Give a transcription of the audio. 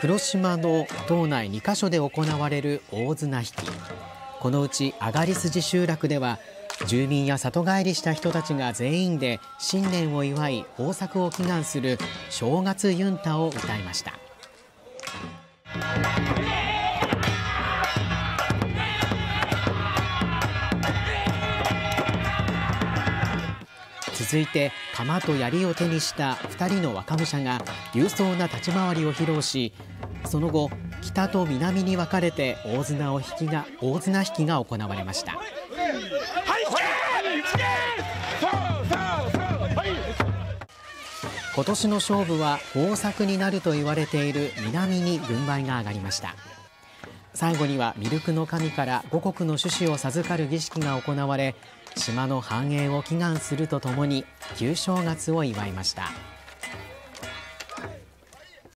黒島の島内2カ所で行われる大綱引き。このうち上がり筋集落では住民や里帰りした人たちが全員で新年を祝い豊作を祈願する正月ユンタを歌いました。続いて鎌と槍を手にした2人の若武者が勇壮な立ち回りを披露しその後北と南に分かれて大綱を引きが大綱引きが行われました。今年の勝負は豊作になると言われている南に軍配が上がりました。最後にはミルクの神から五穀の種子を授かる儀式が行われ島の繁栄を祈願するとともに旧正月を祝いました。